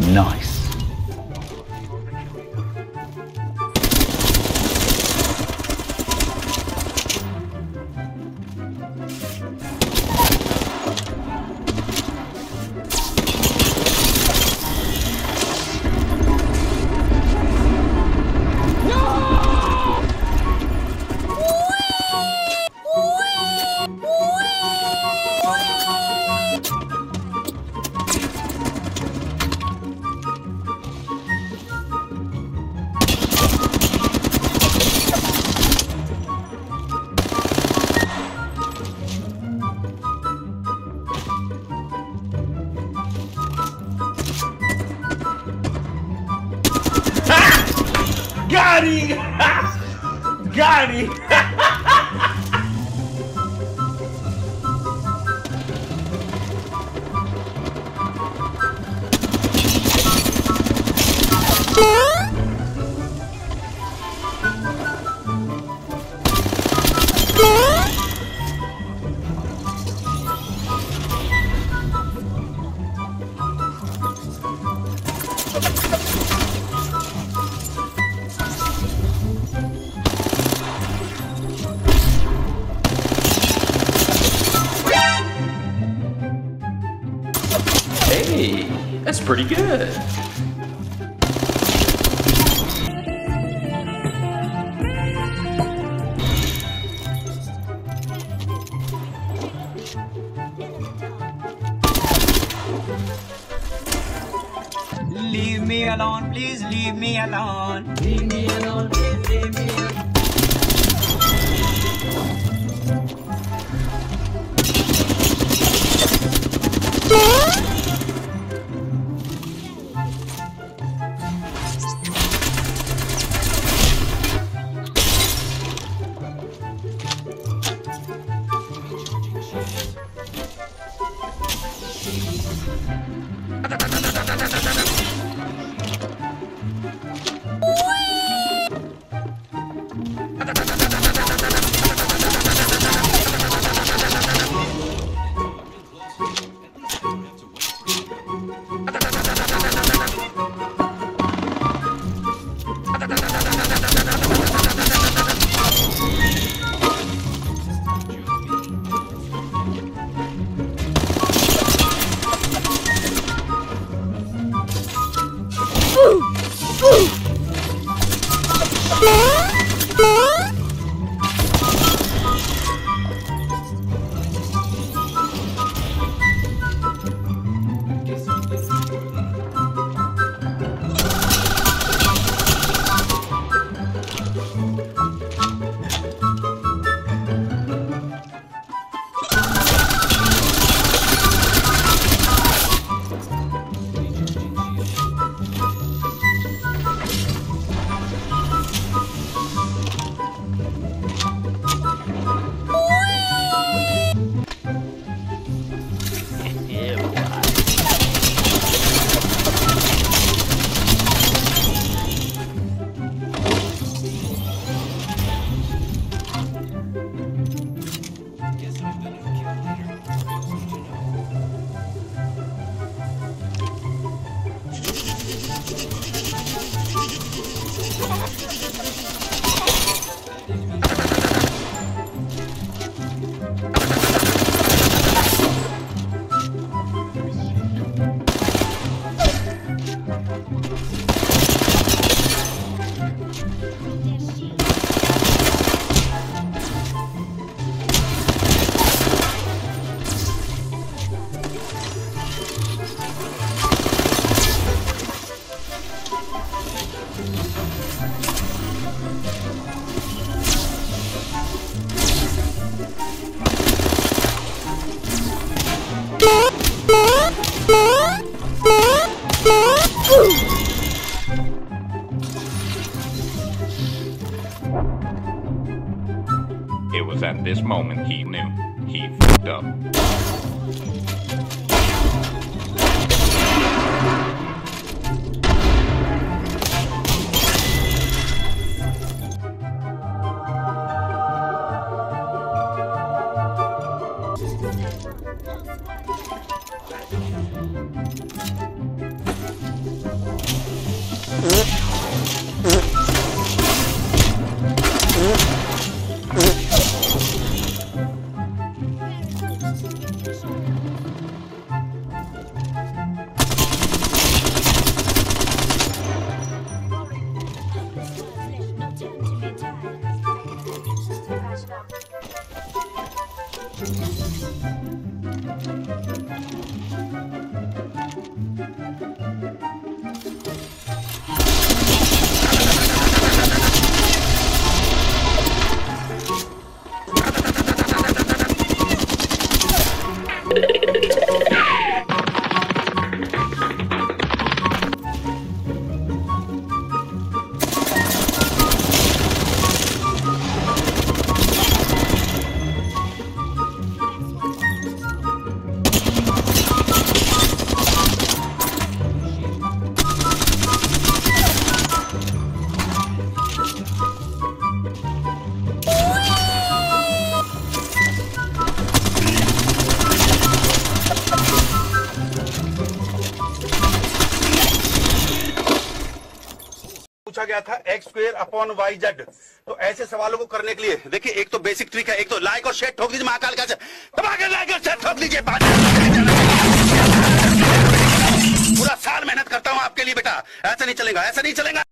Nice. Got him! That's pretty good. Leave me alone, please leave me alone. Leave me alone, please leave me alone. Yeah? Ooh! Ooh! Oh, my God. Up. Thank you. पूछा गया था x square upon y z. तो ऐसे सवालों को करने के लिए, देखिए, एक तो बेसिक ट्रिक है, एक तो लाइक और शेयर ठोक दीजिए महाकाल का। लाइक और शेयर ठोक दीजिए पूरा साल मेहनत करता हूँ आपके लिए बेटा। ऐसा नहीं चलेगा, ऐसा नहीं चलेगा।